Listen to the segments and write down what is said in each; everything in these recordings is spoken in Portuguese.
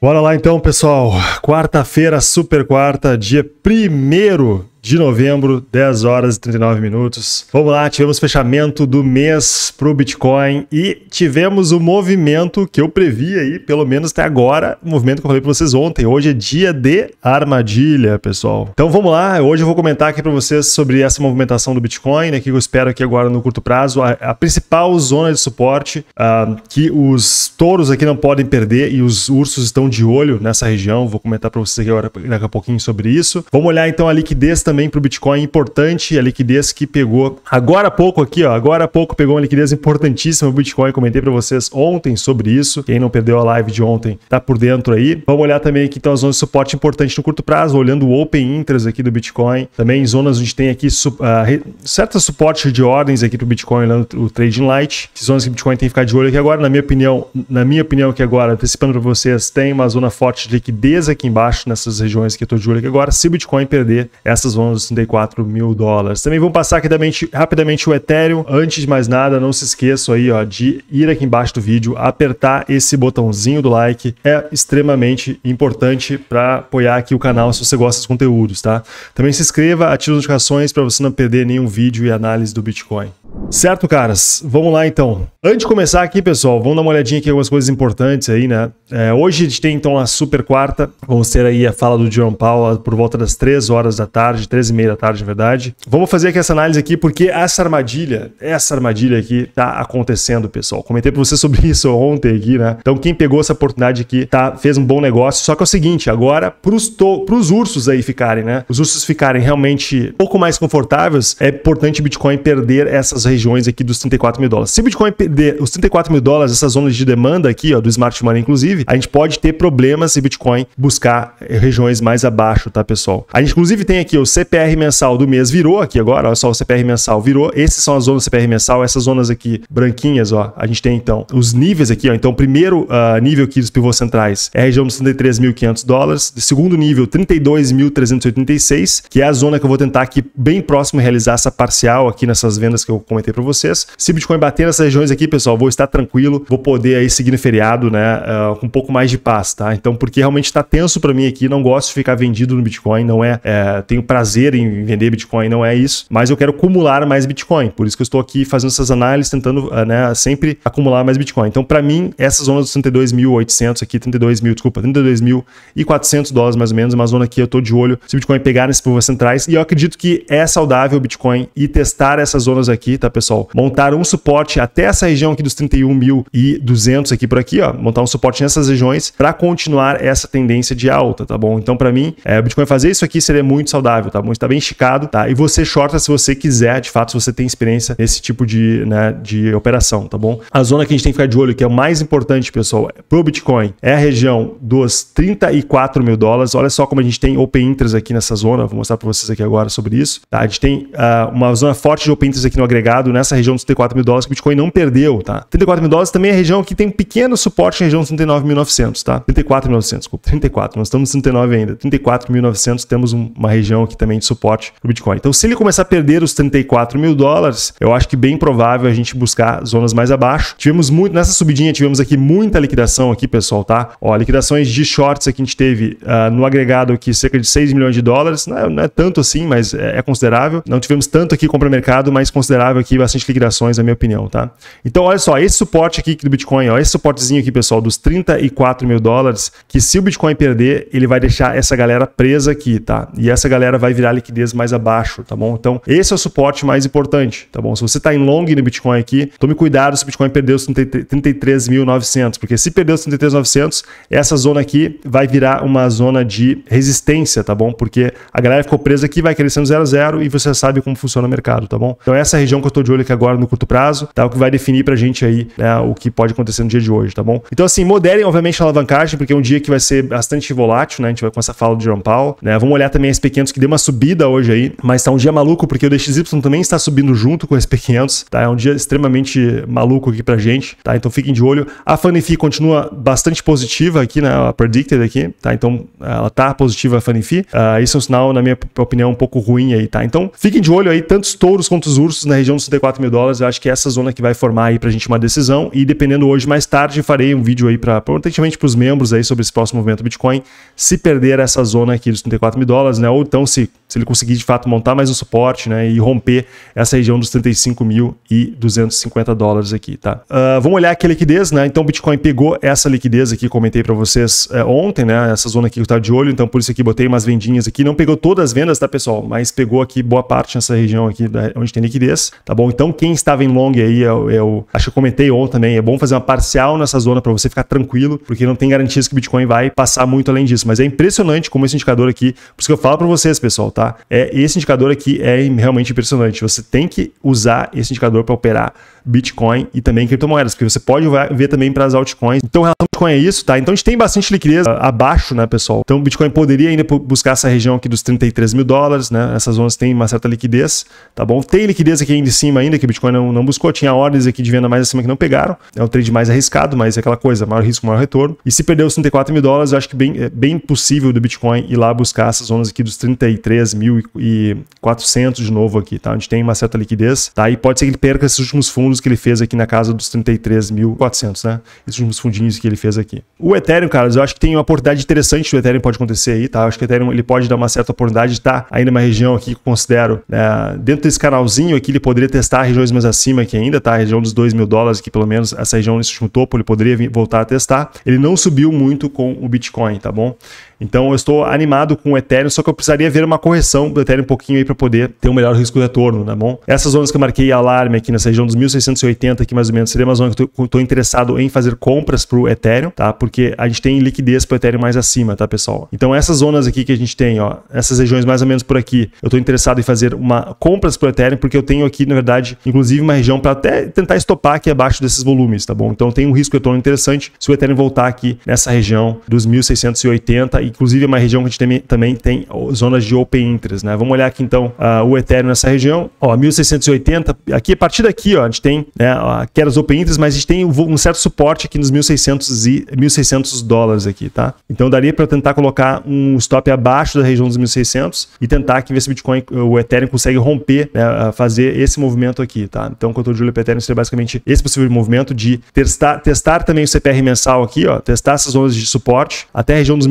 Bora lá então, pessoal. Quarta-feira, super quarta, dia primeiro de novembro, 10 horas e 39 minutos. Vamos lá, tivemos fechamento do mês para o Bitcoin e tivemos o movimento que eu previ aí, pelo menos até agora, o movimento que eu falei para vocês ontem. Hoje é dia de armadilha, pessoal. Então vamos lá, hoje eu vou comentar aqui para vocês sobre essa movimentação do Bitcoin, né, que eu espero aqui agora no curto prazo, a, a principal zona de suporte uh, que os touros aqui não podem perder e os ursos estão de olho nessa região. Vou comentar para vocês aqui agora daqui a pouquinho sobre isso. Vamos olhar então a liquidez também também para o Bitcoin importante a liquidez que pegou agora há pouco aqui, ó. Agora há pouco pegou uma liquidez importantíssima o Bitcoin. Comentei para vocês ontem sobre isso. Quem não perdeu a live de ontem tá por dentro aí. Vamos olhar também aqui então as zonas de suporte importante no curto prazo, olhando o Open Interest aqui do Bitcoin. Também zonas onde tem aqui su ah, uh, suporte de ordens aqui para o Bitcoin, olhando o Trading Light. Que zonas que o Bitcoin tem que ficar de olho aqui agora. Na minha opinião, na minha opinião aqui agora, antecipando para vocês, tem uma zona forte de liquidez aqui embaixo nessas regiões que eu estou de olho aqui agora. Se o Bitcoin perder, essas zonas 64 mil dólares. Também vamos passar aqui rapidamente o Ethereum. Antes de mais nada, não se esqueça aí ó, de ir aqui embaixo do vídeo, apertar esse botãozinho do like. É extremamente importante para apoiar aqui o canal se você gosta dos conteúdos, tá? Também se inscreva, ative as notificações para você não perder nenhum vídeo e análise do Bitcoin. Certo, caras? Vamos lá então. Antes de começar aqui, pessoal, vamos dar uma olhadinha aqui em algumas coisas importantes aí, né? É, hoje a gente tem então a super quarta. Vamos ter aí a fala do John Paul por volta das 3 horas da tarde, 3 e meia da tarde, na verdade. Vamos fazer aqui essa análise aqui, porque essa armadilha, essa armadilha aqui tá acontecendo, pessoal. Comentei pra você sobre isso ontem aqui, né? Então, quem pegou essa oportunidade aqui, tá, fez um bom negócio. Só que é o seguinte, agora, pros, to pros ursos aí ficarem, né? Os ursos ficarem realmente um pouco mais confortáveis, é importante o Bitcoin perder essas regiões aqui dos 34 mil dólares. Se o Bitcoin perder os 34 mil dólares, essas zonas de demanda aqui, ó, do Smart Money, inclusive, a gente pode ter problemas se Bitcoin buscar regiões mais abaixo, tá, pessoal? A gente, inclusive, tem aqui o CPR mensal do mês virou aqui agora, olha só, o CPR mensal virou. Esses são as zonas do CPR mensal, essas zonas aqui branquinhas, ó, a gente tem então os níveis aqui, ó. Então, primeiro uh, nível aqui dos pivôs centrais é a região dos 33.500 dólares. Segundo nível, 32.386, que é a zona que eu vou tentar aqui bem próximo realizar essa parcial aqui nessas vendas que eu comentei para vocês. Se Bitcoin bater nessas regiões aqui, pessoal, vou estar tranquilo, vou poder aí seguir no feriado, né, uh, com um pouco mais de paz, tá? Então, porque realmente está tenso para mim aqui, não gosto de ficar vendido no Bitcoin, não é, é, tenho prazer em vender Bitcoin, não é isso, mas eu quero acumular mais Bitcoin, por isso que eu estou aqui fazendo essas análises, tentando, uh, né, sempre acumular mais Bitcoin. Então, para mim, essa zona dos 32.800 aqui, 32 mil, desculpa, 32.400 dólares mais ou menos, é uma zona que eu estou de olho se o Bitcoin pegar nesses pivôs centrais, e eu acredito que é saudável o Bitcoin e testar essas zonas aqui, tá? Montar um suporte até essa região aqui dos 31.200 aqui por aqui, ó, montar um suporte nessas regiões para continuar essa tendência de alta, tá bom? Então, para mim, é, o Bitcoin fazer isso aqui seria muito saudável, tá bom? Está bem esticado, tá? E você shorta se você quiser, de fato, se você tem experiência nesse tipo de, né, de operação, tá bom? A zona que a gente tem que ficar de olho, que é o mais importante, pessoal, pro Bitcoin, é a região dos 34 mil dólares. Olha só como a gente tem open interest aqui nessa zona, vou mostrar para vocês aqui agora sobre isso, tá? A gente tem uh, uma zona forte de open interest aqui no agregado, nessa região dos 34 mil dólares, que o Bitcoin não perdeu, tá? 34 mil dólares também é a região que tem um pequeno suporte na região dos 39.900, tá? 34.900, desculpa, 34, nós estamos nos 39 ainda. 34.900 temos um, uma região aqui também de suporte para o Bitcoin. Então, se ele começar a perder os 34 mil dólares, eu acho que bem provável a gente buscar zonas mais abaixo. Tivemos muito, nessa subidinha, tivemos aqui muita liquidação aqui, pessoal, tá? Ó, liquidações de shorts aqui a gente teve uh, no agregado aqui cerca de 6 milhões de dólares, não é, não é tanto assim, mas é, é, considerável. Não tivemos tanto aqui compra mercado, mas considerável aqui, bastante liquidações, na minha opinião, tá? Então, olha só, esse suporte aqui do Bitcoin, ó, esse suportezinho aqui, pessoal, dos 34 mil dólares, que se o Bitcoin perder, ele vai deixar essa galera presa aqui, tá? E essa galera vai virar liquidez mais abaixo, tá bom? Então, esse é o suporte mais importante, tá bom? Se você tá em long no Bitcoin aqui, tome cuidado se o Bitcoin perder os 33.900, porque se perder os 33.900, essa zona aqui vai virar uma zona de resistência, tá bom? Porque a galera ficou presa aqui, vai crescendo 0 a 0 e você sabe como funciona o mercado, tá bom? Então, essa região que eu tô de olho aqui agora no curto prazo, tá? O que vai definir pra gente aí né, o que pode acontecer no dia de hoje, tá bom? Então, assim, moderem, obviamente, a alavancagem, porque é um dia que vai ser bastante volátil, né? A gente vai com essa fala do Jerome Powell, né? Vamos olhar também SP500 que deu uma subida hoje aí, mas tá um dia maluco porque o DXY também está subindo junto com o SP500, tá? É um dia extremamente maluco aqui pra gente, tá? Então fiquem de olho. A Fanifi continua bastante positiva aqui, né? A predicted aqui, tá? Então ela tá positiva a Fanifi. Uh, isso é um sinal, na minha opinião, um pouco ruim aí, tá? Então fiquem de olho aí, tanto os touros quanto os ursos na região dos 34 mil dólares, eu acho que é essa zona que vai formar aí pra gente uma decisão. E dependendo hoje, mais tarde, farei um vídeo aí para potencialmente para os membros aí sobre esse próximo movimento Bitcoin, se perder essa zona aqui dos 34 mil dólares, né? Ou então se, se ele conseguir de fato montar mais um suporte, né? E romper essa região dos 35 mil e 250 dólares aqui, tá? Uh, vamos olhar aqui a liquidez, né? Então o Bitcoin pegou essa liquidez aqui, comentei para vocês é, ontem, né? Essa zona aqui que eu estava de olho, então por isso aqui botei umas vendinhas aqui. Não pegou todas as vendas, tá, pessoal? Mas pegou aqui boa parte nessa região aqui da, onde tem liquidez, tá bom? Então quem estava em long aí, eu, eu acho que eu comentei ontem também, é bom fazer uma parcial nessa zona para você ficar tranquilo, porque não tem garantias que o Bitcoin vai passar muito além disso. Mas é impressionante como esse indicador aqui, por isso que eu falo para vocês, pessoal, tá? É, esse indicador aqui é realmente impressionante. Você tem que usar esse indicador para operar Bitcoin e também criptomoedas, porque você pode ver também para as altcoins. Então, relação Bitcoin é isso, tá? Então, a gente tem bastante liquidez abaixo, né, pessoal? Então, o Bitcoin poderia ainda buscar essa região aqui dos 33 mil dólares, né? Essas zonas têm uma certa liquidez, tá bom? Tem liquidez aqui ainda em cima ainda, que o Bitcoin não, não buscou. Tinha ordens aqui de venda mais acima que não pegaram. É um trade mais arriscado, mas é aquela coisa, maior risco, maior retorno. E se perder os 34 mil dólares, eu acho que bem, é bem possível do Bitcoin ir lá buscar essas zonas aqui dos 33.400 de novo aqui, tá? Onde tem uma certa liquidez, tá? E pode ser que ele perca esses últimos fundos que ele fez aqui na casa dos 33.400, né? Esses últimos fundinhos que ele fez aqui. O Ethereum, cara, eu acho que tem uma oportunidade interessante do Ethereum pode acontecer aí, tá? Eu acho que o Ethereum ele pode dar uma certa oportunidade de estar tá aí numa região aqui que eu considero, né? dentro desse canalzinho aqui, ele poderia testar regiões mais acima aqui ainda, tá? A região dos 2 mil dólares aqui, pelo menos, essa região nesse último topo, ele poderia voltar a testar. Ele não subiu muito com o Bitcoin, tá bom? Então eu estou animado com o Ethereum, só que eu precisaria ver uma correção do Ethereum um pouquinho aí para poder ter um melhor risco-retorno, tá bom? Essas zonas que eu marquei alarme aqui nessa região dos 1680 aqui mais ou menos, seria uma zona que eu estou interessado em fazer compras para o Ethereum, tá? Porque a gente tem liquidez para o Ethereum mais acima, tá, pessoal? Então essas zonas aqui que a gente tem, ó, essas regiões mais ou menos por aqui, eu estou interessado em fazer uma compras para o Ethereum, porque eu tenho aqui, na verdade, inclusive uma região para até tentar estopar aqui abaixo desses volumes, tá bom? Então tem um risco-retorno interessante se o Ethereum voltar aqui nessa região dos 1680, inclusive é uma região que a gente tem, também tem zonas de open interest, né? Vamos olhar aqui então uh, o Ethereum nessa região, ó, 1680, aqui a partir daqui, ó, a gente tem, né, aquelas open interest, mas a gente tem um certo suporte aqui nos 1600 e 1600 dólares aqui, tá? Então daria para tentar colocar um stop abaixo da região dos 1600 e tentar que ver se o Bitcoin, o Ethereum consegue romper, né, fazer esse movimento aqui, tá? Então, quanto olho para Ethereum seria basicamente esse possível movimento de testar, testar também o CPR mensal aqui, ó, testar essas zonas de suporte até a região dos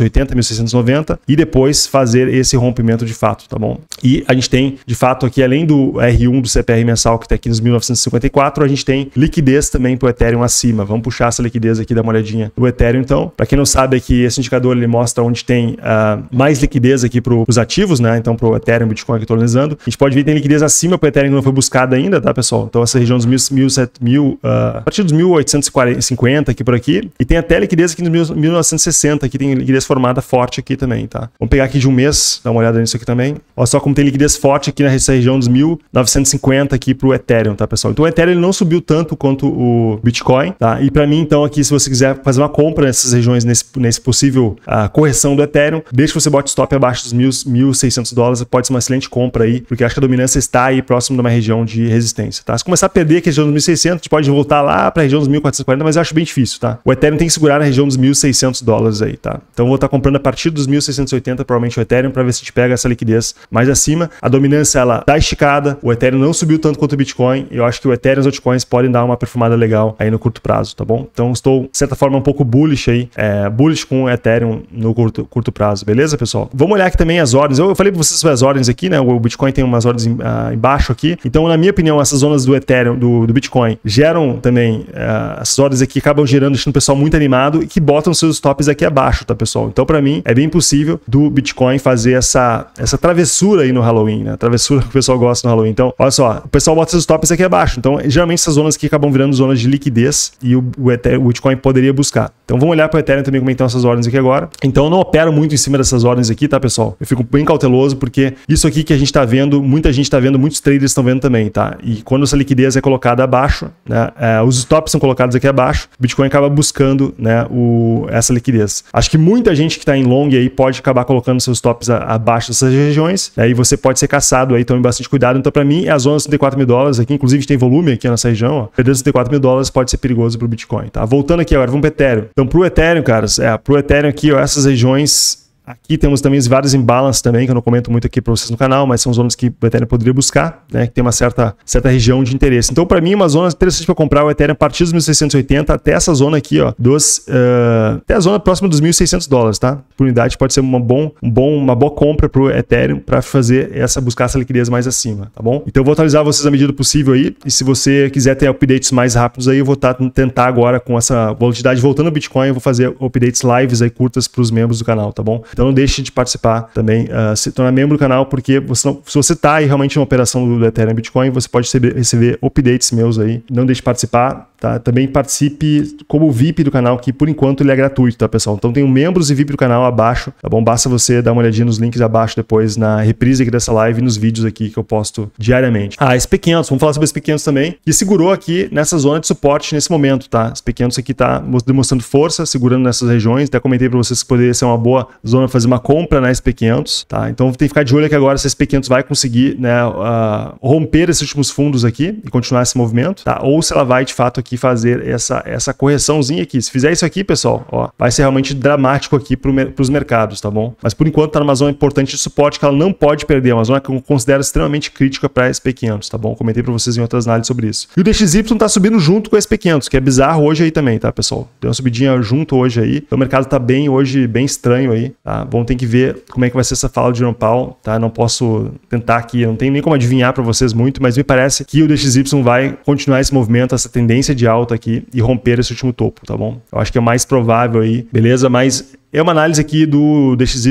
1680, 1690 e depois fazer esse rompimento de fato, tá bom? E a gente tem, de fato, aqui além do R1 do CPR mensal que está aqui nos 1954, a gente tem liquidez também para o Ethereum acima. Vamos puxar essa liquidez aqui, dar uma olhadinha do Ethereum então. Para quem não sabe aqui, esse indicador ele mostra onde tem uh, mais liquidez aqui para os ativos, né? Então para o Ethereum, Bitcoin que eu analisando. A gente pode ver que tem liquidez acima para o Ethereum que não foi buscada ainda, tá, pessoal? Então essa região dos 1000, 1000 uh, a partir dos 1850 aqui por aqui. E tem até liquidez aqui nos 1960, aqui tem liquidez formada forte aqui também, tá? Vamos pegar aqui de um mês, dar uma olhada nisso aqui também. Olha só como tem liquidez forte aqui nessa região dos 1950 aqui para o Ethereum, tá, pessoal? Então o Ethereum ele não subiu tanto quanto o Bitcoin, tá? E para mim, então, aqui, se você quiser fazer uma compra nessas regiões, nesse, nesse possível uh, correção do Ethereum, desde que você bote stop abaixo dos 1.600 dólares, pode ser uma excelente compra aí, porque acho que a dominância está aí próximo de uma região de resistência, tá? Se começar a perder aqui a região dos 1.600, a gente pode voltar lá para a região dos 1.440, mas eu acho bem difícil, tá? O Ethereum tem que segurar na região dos 1.600 dólares aí, tá? Então vou estar comprando a partir dos 1.680, provavelmente o Ethereum, para ver se gente pega essa liquidez mais acima. A dominância, ela tá esticada, o Ethereum não subiu tanto quanto o Bitcoin, eu acho que o Ethereum e os altcoins podem dar uma perfumada legal aí no curto prazo, tá bom? Então estou, de certa forma, um pouco bullish aí, é, bullish com o Ethereum no curto, curto prazo, beleza, pessoal? Vamos olhar aqui também as ordens. Eu, eu falei para vocês sobre as ordens aqui, né? O Bitcoin tem umas ordens em, uh, embaixo aqui. Então, na minha opinião, essas zonas do Ethereum, do, do Bitcoin, geram também, uh, essas ordens aqui acabam gerando, deixando o pessoal muito animado e que botam seus stops aqui abaixo, tá, pessoal? Então, para mim, é bem possível do Bitcoin fazer essa, essa travessura aí no Halloween, né? Travessura que o pessoal gosta no Halloween. Então, olha só, o pessoal bota seus stops aqui abaixo. Então, geralmente essas zonas aqui acabam virando zonas de liquidez e o, o, Ethereum, o Bitcoin poderia buscar. Então, vamos olhar para o Ethereum também como estão essas ordens aqui agora. Então, eu não opero muito em cima dessas ordens aqui, tá, pessoal? Eu fico bem cauteloso porque isso aqui que a gente está vendo, muita gente está vendo, muitos traders estão vendo também, tá? E quando essa liquidez é colocada abaixo, né, é, os stops são colocados aqui abaixo, o Bitcoin acaba buscando, né, o, essa liquidez. Acho que muita gente que está em long aí pode acabar colocando seus stops a, abaixo dessas regiões, né, e você pode ser caçado aí, tome bastante cuidado. Então, para mim, é a zona dos 34 mil dólares aqui, inclusive tem volume aqui nessa região, ó, perder 34 mil dólares pode ser perigoso para o Bitcoin, tá? Voltando aqui agora, vamos para Ethereum. Então, para o Ethereum, caras, é, para o Ethereum aqui, ó, essas regiões Aqui temos também os vários imbalances também, que eu não comento muito aqui para vocês no canal, mas são zonas que o Ethereum poderia buscar, né? Que tem uma certa, certa região de interesse. Então, para mim, uma zona interessante para comprar o Ethereum a partir dos 1.680 até essa zona aqui, ó, dos, uh, até a zona próxima dos 1.600 dólares, tá? Por unidade pode ser uma, bom, um bom, uma boa compra para o Ethereum para fazer essa, buscar essa liquidez mais acima, tá bom? Então, eu vou atualizar vocês à medida possível aí, e se você quiser ter updates mais rápidos aí, eu vou tá, tentar agora com essa volatilidade voltando ao Bitcoin, eu vou fazer updates lives aí curtas para os membros do canal, tá bom? Então, não deixe de participar também, uh, se tornar membro do canal, porque você não, se você está aí realmente em uma operação do Ethereum Bitcoin, você pode receber, receber updates meus aí. Não deixe de participar. Tá? Também participe como VIP do canal, que por enquanto ele é gratuito, tá, pessoal? Então tem um membros e VIP do canal abaixo, tá bom? Basta você dar uma olhadinha nos links abaixo depois na reprise aqui dessa live e nos vídeos aqui que eu posto diariamente. Ah, SP500, vamos falar sobre SP500 também, que segurou aqui nessa zona de suporte nesse momento, tá? SP500 aqui tá demonstrando força, segurando nessas regiões. Até comentei para vocês que poderia ser uma boa zona fazer uma compra na SP500, tá? Então tem que ficar de olho aqui agora se a SP500 vai conseguir, né, uh, romper esses últimos fundos aqui e continuar esse movimento, tá? Ou se ela vai de fato aqui aqui fazer essa, essa correçãozinha aqui. Se fizer isso aqui, pessoal, ó, vai ser realmente dramático aqui para os mercados, tá bom? Mas por enquanto tá numa zona importante de suporte que ela não pode perder, é uma zona que eu considero extremamente crítica para a SP500, tá bom? Comentei para vocês em outras análises sobre isso. E o DXY tá subindo junto com a SP500, que é bizarro hoje aí também, tá, pessoal? Deu uma subidinha junto hoje aí. Então o mercado tá bem hoje, bem estranho aí, tá? Bom, tem que ver como é que vai ser essa fala de Jerome Powell, tá? Não posso tentar aqui, não tem nem como adivinhar para vocês muito, mas me parece que o DXY vai continuar esse movimento, essa tendência de alta aqui e romper esse último topo, tá bom? Eu acho que é mais provável aí, beleza? Mas é uma análise aqui do DXY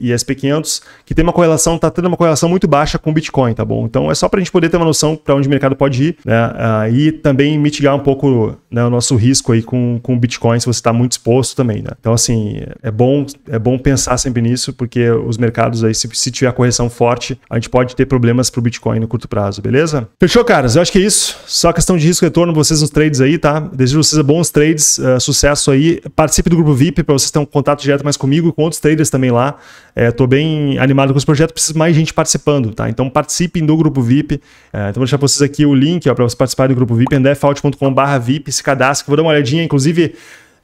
e SP500 que tem uma correlação, está tendo uma correlação muito baixa com o Bitcoin, tá bom? Então é só para a gente poder ter uma noção para onde o mercado pode ir, né? Uh, e também mitigar um pouco né, o nosso risco aí com, com o Bitcoin se você está muito exposto também, né? Então assim é bom é bom pensar sempre nisso porque os mercados aí se, se tiver correção forte a gente pode ter problemas para o Bitcoin no curto prazo, beleza? Fechou, caras? Eu acho que é isso. Só questão de risco e retorno vocês nos trades aí, tá? Desejo vocês bons trades, uh, sucesso aí. Participe do grupo VIP para vocês terem um contato direto mais comigo, com outros traders também lá. Estou é, bem animado com esse projeto, preciso mais gente participando, tá? Então participem do grupo VIP. É, então vou deixar para vocês aqui o link para vocês participarem do grupo VIP, andefalt.com.br VIP, se cadastre, vou dar uma olhadinha, inclusive.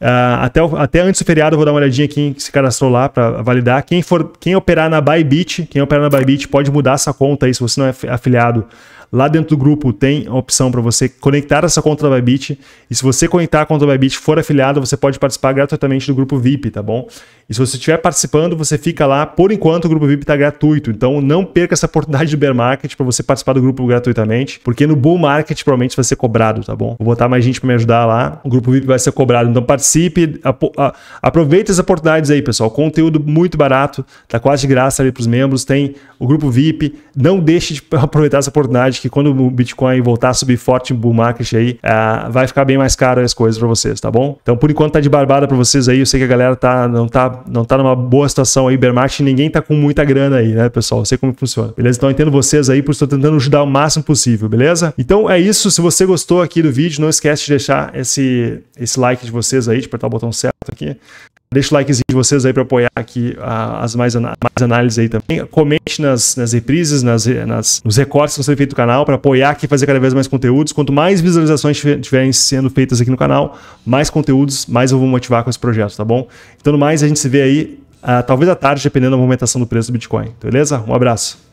Uh, até, até antes do feriado, eu vou dar uma olhadinha quem se cadastrou lá para validar. Quem for quem operar na Bybit, quem operar na Bybit pode mudar essa conta aí se você não é afiliado Lá dentro do grupo tem a opção para você conectar essa conta da Bybit. E se você conectar a conta da Bybit for afiliado, você pode participar gratuitamente do grupo VIP, tá bom? E se você estiver participando, você fica lá. Por enquanto, o grupo VIP está gratuito. Então não perca essa oportunidade de bear market para você participar do grupo gratuitamente, porque no bull market provavelmente vai ser cobrado, tá bom? Vou botar mais gente para me ajudar lá. O grupo VIP vai ser cobrado. Então participe, aproveite as oportunidades aí, pessoal. Conteúdo muito barato, tá quase de graça ali para os membros. Tem o grupo VIP. Não deixe de aproveitar essa oportunidade que quando o Bitcoin voltar a subir forte em bull market aí, uh, vai ficar bem mais caro as coisas para vocês, tá bom? Então, por enquanto tá de barbada para vocês aí. Eu sei que a galera tá, não, tá, não tá numa boa situação aí, bear market, ninguém tá com muita grana aí, né, pessoal? Eu sei como funciona. Beleza? Então, eu entendo vocês aí, por estou tentando ajudar o máximo possível, beleza? Então, é isso. Se você gostou aqui do vídeo, não esquece de deixar esse, esse like de vocês aí, de apertar o botão certo aqui. Deixa o likezinho de vocês aí para apoiar aqui as mais, mais análises aí também. Comente nas, nas reprises, nas, nas, nos recortes que estão sendo feitos no canal para apoiar aqui fazer cada vez mais conteúdos. Quanto mais visualizações tiverem sendo feitas aqui no canal, mais conteúdos, mais eu vou motivar com esse projeto, tá bom? Então, no mais, a gente se vê aí, uh, talvez à tarde, dependendo da movimentação do preço do Bitcoin. Beleza? Um abraço.